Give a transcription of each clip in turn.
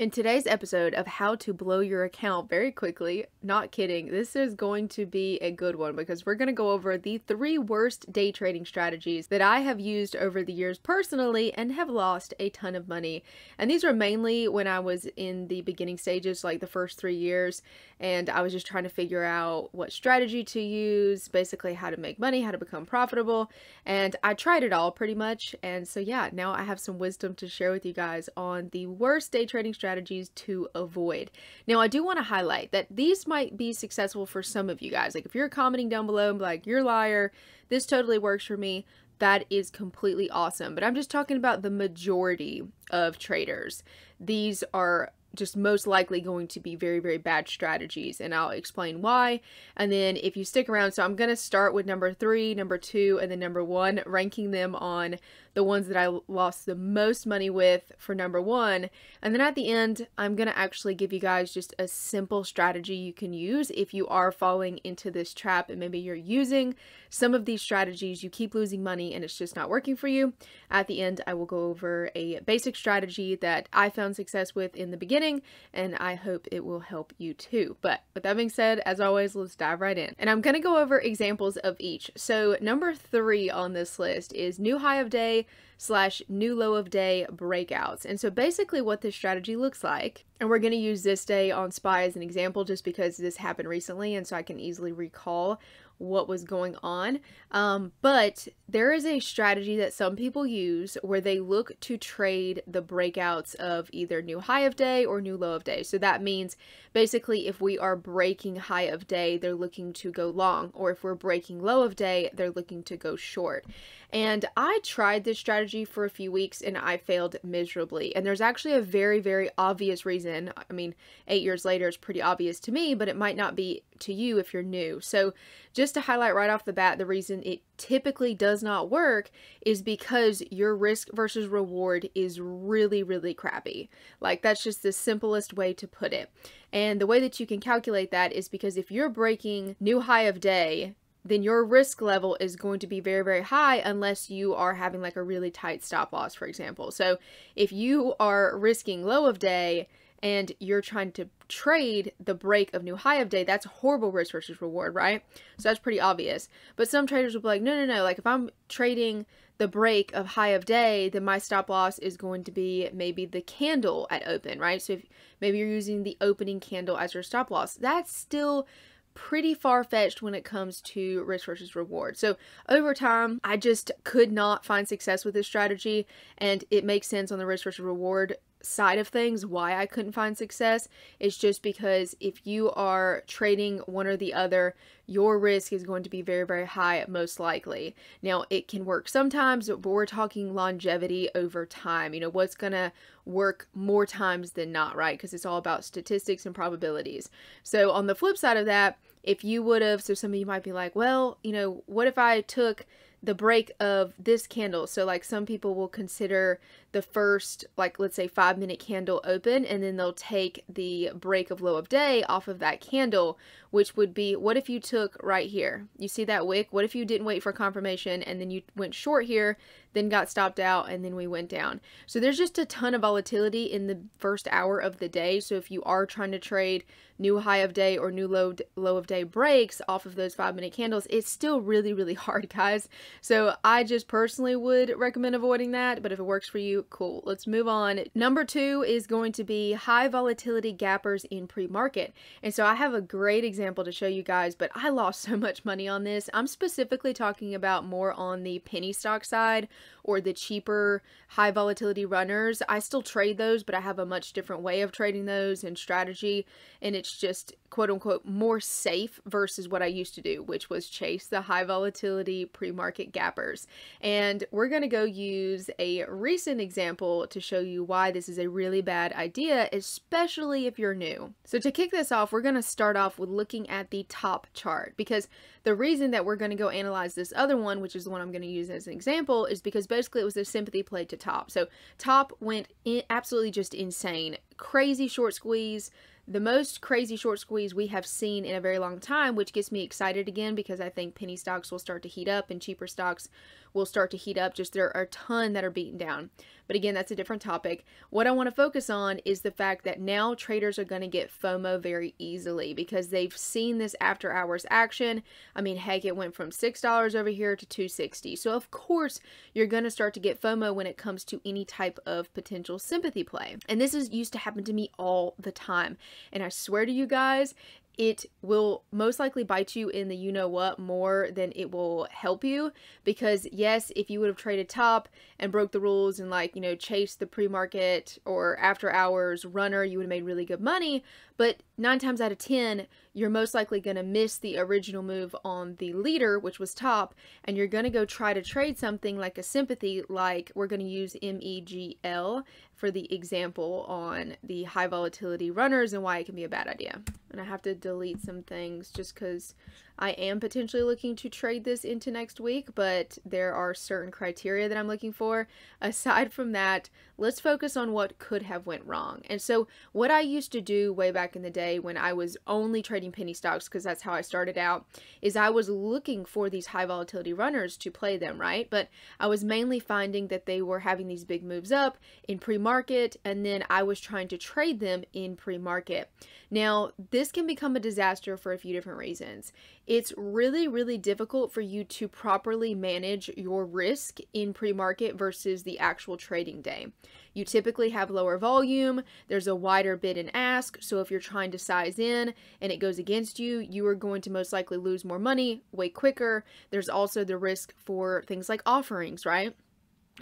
In today's episode of how to blow your account very quickly, not kidding, this is going to be a good one because we're going to go over the three worst day trading strategies that I have used over the years personally and have lost a ton of money. And these were mainly when I was in the beginning stages, like the first three years, and I was just trying to figure out what strategy to use, basically how to make money, how to become profitable, and I tried it all pretty much. And so, yeah, now I have some wisdom to share with you guys on the worst day trading strategies strategies to avoid. Now, I do want to highlight that these might be successful for some of you guys. Like if you're commenting down below and like, you're a liar, this totally works for me, that is completely awesome. But I'm just talking about the majority of traders. These are just most likely going to be very, very bad strategies, and I'll explain why. And then if you stick around, so I'm going to start with number three, number two, and then number one, ranking them on the ones that I lost the most money with for number one. And then at the end, I'm going to actually give you guys just a simple strategy you can use if you are falling into this trap and maybe you're using some of these strategies, you keep losing money and it's just not working for you. At the end, I will go over a basic strategy that I found success with in the beginning and I hope it will help you too. But with that being said, as always, let's dive right in. And I'm going to go over examples of each. So number three on this list is new high of day slash new low of day breakouts. And so basically what this strategy looks like, and we're going to use this day on SPY as an example just because this happened recently and so I can easily recall what was going on. Um, but there is a strategy that some people use where they look to trade the breakouts of either new high of day or new low of day. So that means basically if we are breaking high of day, they're looking to go long, or if we're breaking low of day, they're looking to go short. And I tried this strategy for a few weeks and I failed miserably. And there's actually a very, very obvious reason. I mean, eight years later is pretty obvious to me, but it might not be to you if you're new. So just to highlight right off the bat, the reason it typically does not work is because your risk versus reward is really, really crappy. Like that's just the simplest way to put it. And the way that you can calculate that is because if you're breaking new high of day then your risk level is going to be very, very high unless you are having like a really tight stop loss, for example. So if you are risking low of day and you're trying to trade the break of new high of day, that's horrible risk versus reward, right? So that's pretty obvious. But some traders will be like, no, no, no. Like if I'm trading the break of high of day, then my stop loss is going to be maybe the candle at open, right? So if maybe you're using the opening candle as your stop loss, that's still pretty far fetched when it comes to risk versus reward. So over time, I just could not find success with this strategy, and it makes sense on the risk versus reward side of things why I couldn't find success is just because if you are trading one or the other, your risk is going to be very, very high, most likely. Now, it can work sometimes, but we're talking longevity over time. You know, what's going to work more times than not, right? Because it's all about statistics and probabilities. So, on the flip side of that, if you would have, so some of you might be like, well, you know, what if I took the break of this candle. So like some people will consider the first like let's say 5 minute candle open and then they'll take the break of low of day off of that candle which would be what if you took right here. You see that wick? What if you didn't wait for confirmation and then you went short here, then got stopped out and then we went down. So there's just a ton of volatility in the first hour of the day. So if you are trying to trade new high of day or new low low of day breaks off of those 5 minute candles, it's still really really hard, guys. So I just personally would recommend avoiding that, but if it works for you, cool. Let's move on. Number 2 is going to be high volatility gappers in pre-market. And so I have a great example example to show you guys, but I lost so much money on this. I'm specifically talking about more on the penny stock side or the cheaper high volatility runners. I still trade those, but I have a much different way of trading those and strategy, and it's just quote unquote more safe versus what I used to do, which was chase the high volatility pre-market gappers. And we're going to go use a recent example to show you why this is a really bad idea, especially if you're new. So to kick this off, we're going to start off with looking at the top chart because the reason that we're going to go analyze this other one, which is the one I'm going to use as an example, is because basically it was a sympathy play to top. So top went absolutely just insane. Crazy short squeeze, the most crazy short squeeze we have seen in a very long time, which gets me excited again because I think penny stocks will start to heat up and cheaper stocks will start to heat up. Just there are a ton that are beaten down. But again, that's a different topic. What I want to focus on is the fact that now traders are going to get FOMO very easily because they've seen this after hours action. I mean, heck, it went from $6 over here to 260. So of course, you're going to start to get FOMO when it comes to any type of potential sympathy play. And this is used to happen to me all the time. And I swear to you guys, it will most likely bite you in the you know what more than it will help you. Because yes if you would have traded top and broke the rules and like you know chased the pre-market or after hours runner you would have made really good money. But nine times out of ten you're most likely going to miss the original move on the leader which was top and you're going to go try to trade something like a sympathy like we're going to use megl for the example on the high volatility runners and why it can be a bad idea and i have to delete some things just because I am potentially looking to trade this into next week, but there are certain criteria that I'm looking for. Aside from that, let's focus on what could have went wrong. And so what I used to do way back in the day when I was only trading penny stocks, because that's how I started out, is I was looking for these high volatility runners to play them, right? But I was mainly finding that they were having these big moves up in pre-market, and then I was trying to trade them in pre-market. Now, this can become a disaster for a few different reasons. It's really, really difficult for you to properly manage your risk in pre market versus the actual trading day. You typically have lower volume, there's a wider bid and ask, so if you're trying to size in and it goes against you, you are going to most likely lose more money way quicker. There's also the risk for things like offerings, right?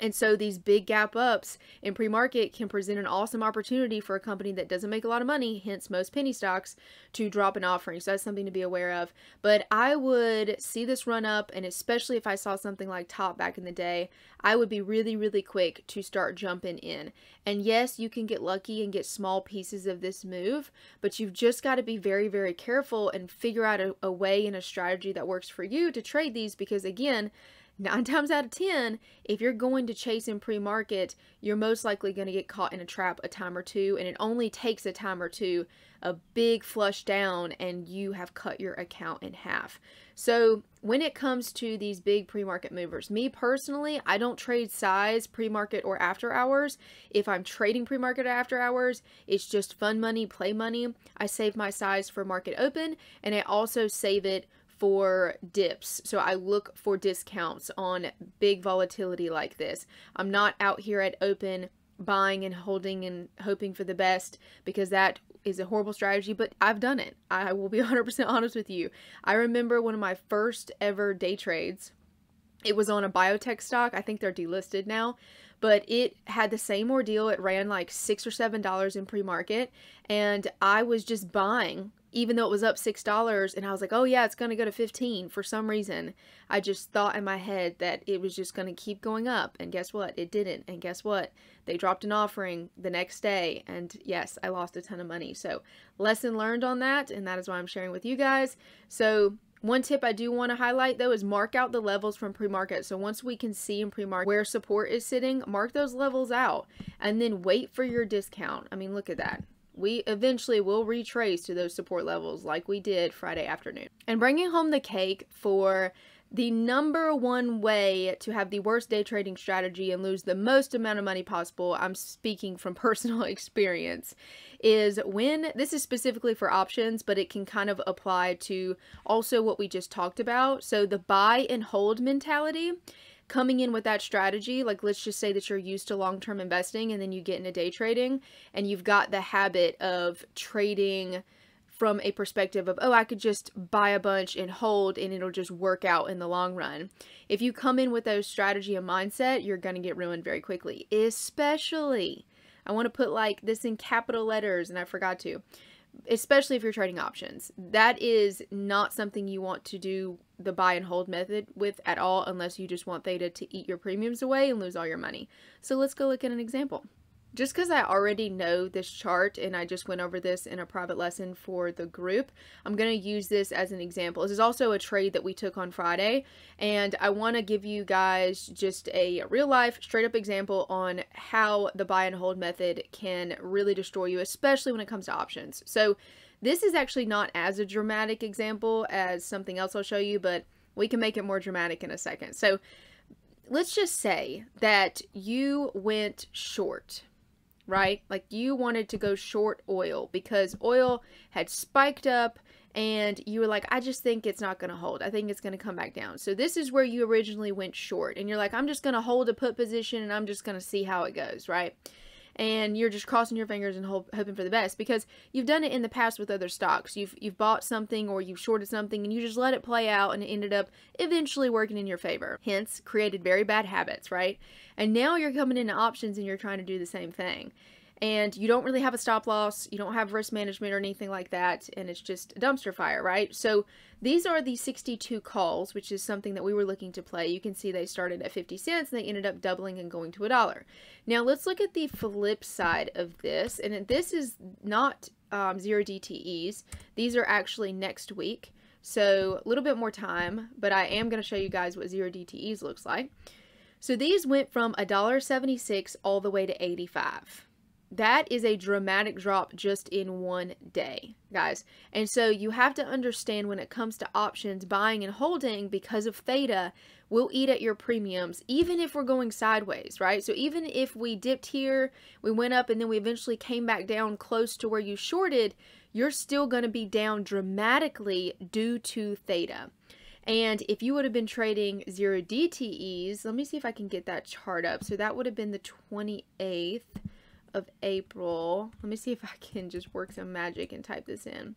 And so these big gap ups in pre-market can present an awesome opportunity for a company that doesn't make a lot of money, hence most penny stocks, to drop an offering. So that's something to be aware of. But I would see this run up, and especially if I saw something like top back in the day, I would be really, really quick to start jumping in. And yes, you can get lucky and get small pieces of this move, but you've just got to be very, very careful and figure out a, a way and a strategy that works for you to trade these because again, nine times out of ten, if you're going to chase in pre market, you're most likely going to get caught in a trap a time or two, and it only takes a time or two, a big flush down, and you have cut your account in half. So, when it comes to these big pre market movers, me personally, I don't trade size pre market or after hours. If I'm trading pre market or after hours, it's just fun money, play money. I save my size for market open, and I also save it for dips. So I look for discounts on big volatility like this. I'm not out here at open buying and holding and hoping for the best because that is a horrible strategy, but I've done it. I will be 100% honest with you. I remember one of my first ever day trades. It was on a biotech stock. I think they're delisted now, but it had the same ordeal. It ran like six or seven dollars in pre market, and I was just buying even though it was up six dollars and i was like oh yeah it's going to go to 15 for some reason. I just thought in my head that it was just going to keep going up and guess what? It didn't and guess what? They dropped an offering the next day and yes i lost a ton of money. So lesson learned on that and that is why i'm sharing with you guys. So one tip I do want to highlight though is mark out the levels from pre-market. So once we can see in pre-market where support is sitting, mark those levels out and then wait for your discount. I mean, look at that we eventually will retrace to those support levels like we did Friday afternoon. And bringing home the cake for the number one way to have the worst day trading strategy and lose the most amount of money possible, I'm speaking from personal experience, is when this is specifically for options, but it can kind of apply to also what we just talked about. So the buy and hold mentality coming in with that strategy, like let's just say that you're used to long term investing and then you get into day trading and you've got the habit of trading from a perspective of, oh, I could just buy a bunch and hold and it'll just work out in the long run. If you come in with those strategy and mindset, you're going to get ruined very quickly, especially. I want to put like this in capital letters and I forgot to especially if you're trading options. That is not something you want to do the buy and hold method with at all unless you just want theta to eat your premiums away and lose all your money. So let's go look at an example. Just because I already know this chart and I just went over this in a private lesson for the group, I'm going to use this as an example. This is also a trade that we took on Friday, and I want to give you guys just a real life, straight up example on how the buy and hold method can really destroy you, especially when it comes to options. So, this is actually not as a dramatic example as something else I'll show you, but we can make it more dramatic in a second. So, let's just say that you went short, right? Like you wanted to go short oil because oil had spiked up and you were like, I just think it's not going to hold. I think it's going to come back down. So this is where you originally went short and you're like, I'm just going to hold a put position and I'm just going to see how it goes, right? And you're just crossing your fingers and hope, hoping for the best because you've done it in the past with other stocks. You've you've bought something or you've shorted something and you just let it play out and it ended up eventually working in your favor. Hence, created very bad habits, right? And now you're coming into options and you're trying to do the same thing and you don't really have a stop loss, you don't have risk management or anything like that, and it's just a dumpster fire, right? So these are the 62 calls, which is something that we were looking to play. You can see they started at 50 cents and they ended up doubling and going to a dollar. Now let's look at the flip side of this, and this is not um, zero DTEs. These are actually next week, so a little bit more time, but I am going to show you guys what zero DTEs looks like. So these went from $1.76 all the way to 85 that is a dramatic drop just in one day, guys. And so you have to understand when it comes to options, buying and holding, because of theta, will eat at your premiums, even if we're going sideways, right? So even if we dipped here, we went up, and then we eventually came back down close to where you shorted, you're still going to be down dramatically due to theta. And if you would have been trading zero DTEs, let me see if I can get that chart up. So that would have been the 28th of April. Let me see if I can just work some magic and type this in.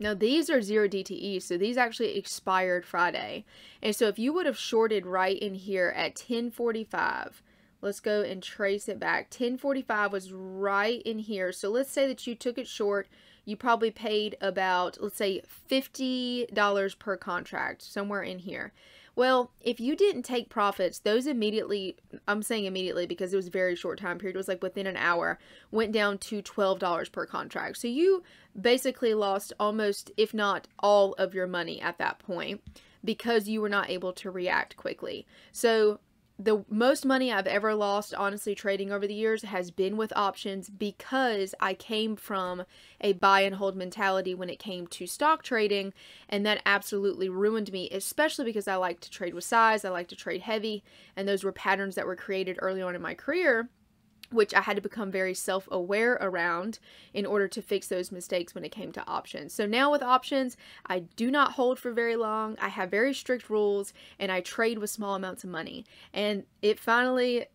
Now these are zero DTE, so these actually expired Friday. And so if you would have shorted right in here at 1045, let's go and trace it back. 1045 was right in here. So let's say that you took it short. You probably paid about, let's say $50 per contract, somewhere in here. Well, if you didn't take profits, those immediately, I'm saying immediately because it was a very short time period, it was like within an hour, went down to $12 per contract. So you basically lost almost, if not all of your money at that point because you were not able to react quickly. So the most money I've ever lost, honestly, trading over the years has been with options because I came from a buy and hold mentality when it came to stock trading, and that absolutely ruined me, especially because I like to trade with size, I like to trade heavy, and those were patterns that were created early on in my career which I had to become very self aware around in order to fix those mistakes when it came to options. So now with options, I do not hold for very long. I have very strict rules and I trade with small amounts of money. And it finally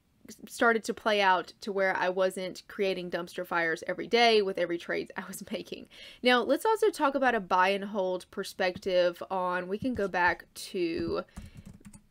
started to play out to where I wasn't creating dumpster fires every day with every trade I was making. Now, let's also talk about a buy and hold perspective on, we can go back to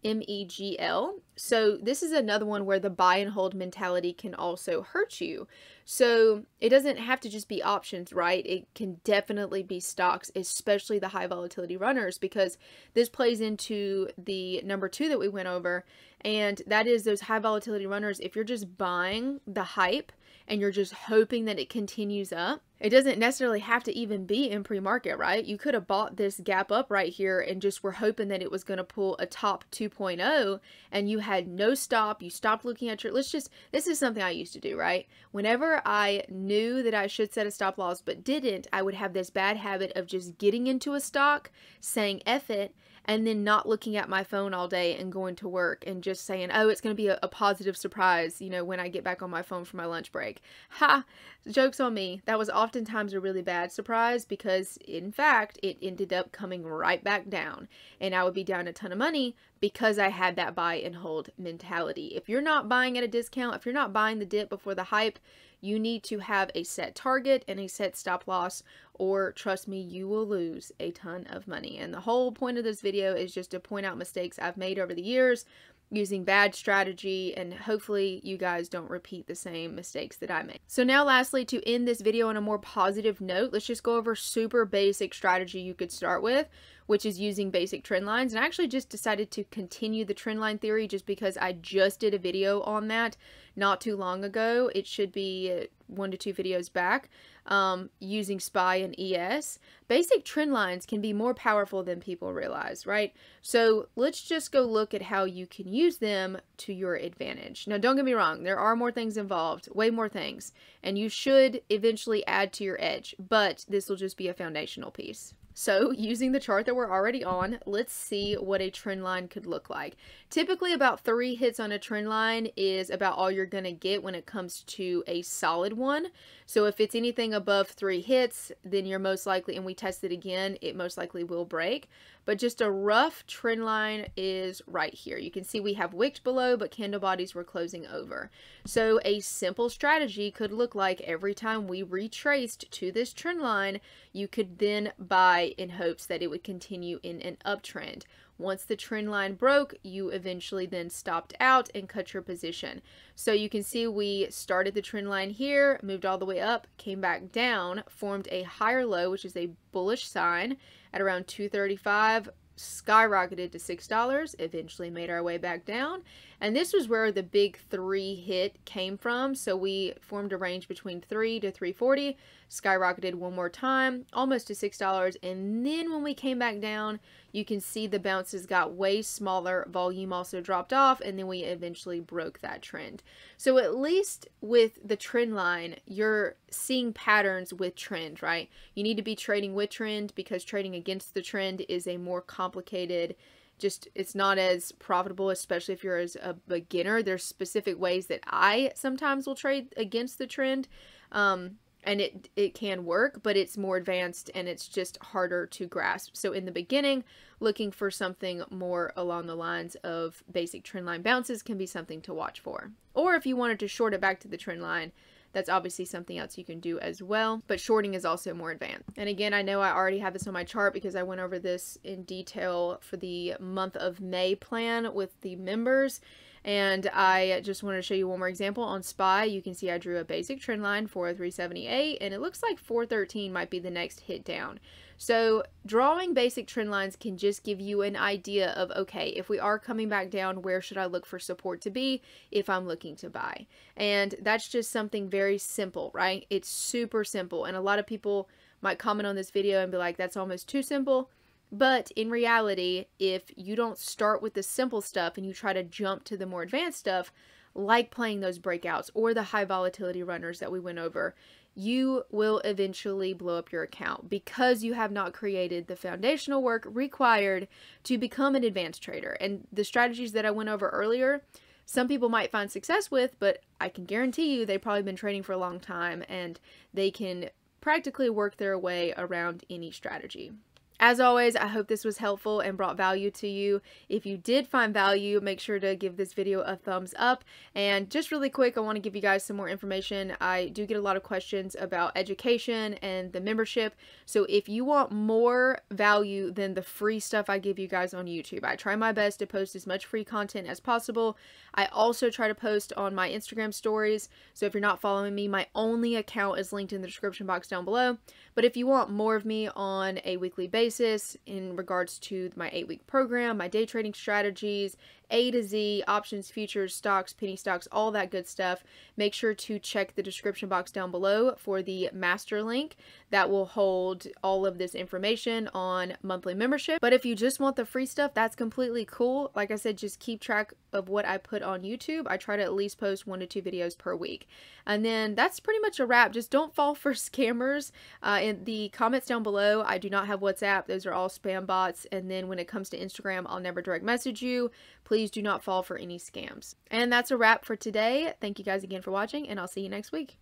MEGL. So this is another one where the buy and hold mentality can also hurt you. So it doesn't have to just be options, right? It can definitely be stocks, especially the high volatility runners, because this plays into the number two that we went over. And that is those high volatility runners. If you're just buying the hype and you're just hoping that it continues up, it doesn't necessarily have to even be in pre-market, right? You could have bought this gap up right here and just were hoping that it was going to pull a top 2.0 and you had no stop. You stopped looking at your, let's just, this is something I used to do, right? Whenever I knew that I should set a stop loss but didn't, I would have this bad habit of just getting into a stock, saying F it, and then not looking at my phone all day and going to work and just saying, oh, it's going to be a, a, positive surprise, you know, when I get back on my phone for my lunch break. Ha! Joke's on me. That was oftentimes a really bad surprise because, in fact, it ended up coming right back down. And I would be down a ton of money because I had that buy and hold mentality. If you're not buying at a discount, if you're not buying the dip before the hype, you need to have a set target and a set stop loss or trust me, you will lose a ton of money. And the whole point of this video is just to point out mistakes I've made over the years using bad strategy and hopefully you guys don't repeat the same mistakes that I made. So now lastly to end this video on a more positive note, let's just go over super basic strategy you could start with which is using basic trend lines. And I actually just decided to continue the trend line theory just because I just did a video on that not too long ago. It should be one to two videos back um, using SPY and ES. Basic trend lines can be more powerful than people realize, right? So let's just go look at how you can use them to your advantage. Now, don't get me wrong, there are more things involved, way more things, and you should eventually add to your edge, but this will just be a foundational piece. So using the chart that we're already on, let's see what a trend line could look like. Typically about three hits on a trend line is about all you're going to get when it comes to a solid one. So if it's anything above three hits, then you're most likely, and we test it again, it most likely will break. But just a rough trend line is right here. You can see we have wicked below, but candle bodies were closing over. So a simple strategy could look like every time we retraced to this trend line, you could then buy in hopes that it would continue in an uptrend. Once the trend line broke, you eventually then stopped out and cut your position. So you can see we started the trend line here, moved all the way up, came back down, formed a higher low, which is a bullish sign at around 235 skyrocketed to $6, eventually made our way back down. And this was where the big three hit came from. So we formed a range between 3 to 340, skyrocketed one more time, almost to $6. And then when we came back down, you can see the bounces got way smaller, volume also dropped off, and then we eventually broke that trend. So at least with the trend line, you're seeing patterns with trend, right? You need to be trading with trend because trading against the trend is a more complicated just it's not as profitable especially if you're as a beginner. There's specific ways that i sometimes will trade against the trend um, and it it can work but it's more advanced and it's just harder to grasp. So in the beginning looking for something more along the lines of basic trend line bounces can be something to watch for. Or if you wanted to short it back to the trend line that's obviously something else you can do as well but shorting is also more advanced. And again i know i already have this on my chart because i went over this in detail for the month of may plan with the members and I just wanted to show you one more example. On SPY, you can see I drew a basic trend line for 378, and it looks like 413 might be the next hit down. So drawing basic trend lines can just give you an idea of, okay, if we are coming back down, where should I look for support to be if I'm looking to buy? And that's just something very simple, right? It's super simple. And a lot of people might comment on this video and be like, that's almost too simple. But in reality, if you don't start with the simple stuff and you try to jump to the more advanced stuff, like playing those breakouts or the high volatility runners that we went over, you will eventually blow up your account because you have not created the foundational work required to become an advanced trader. And the strategies that I went over earlier, some people might find success with, but I can guarantee you they've probably been trading for a long time and they can practically work their way around any strategy. As always, I hope this was helpful and brought value to you. If you did find value, make sure to give this video a thumbs up. And just really quick, I want to give you guys some more information. I do get a lot of questions about education and the membership. So if you want more value than the free stuff I give you guys on YouTube, I try my best to post as much free content as possible. I also try to post on my Instagram stories. So if you're not following me, my only account is linked in the description box down below. But if you want more of me on a weekly basis in regards to my eight week program, my day trading strategies, a to Z, options, futures, stocks, penny stocks, all that good stuff. Make sure to check the description box down below for the master link that will hold all of this information on monthly membership. But if you just want the free stuff, that's completely cool. Like I said, just keep track of what I put on YouTube. I try to at least post one to two videos per week. And then that's pretty much a wrap. Just don't fall for scammers. Uh, in the comments down below, I do not have WhatsApp. Those are all spam bots. And then when it comes to Instagram, I'll never direct message you. Please do not fall for any scams. And that's a wrap for today. Thank you guys again for watching, and I'll see you next week.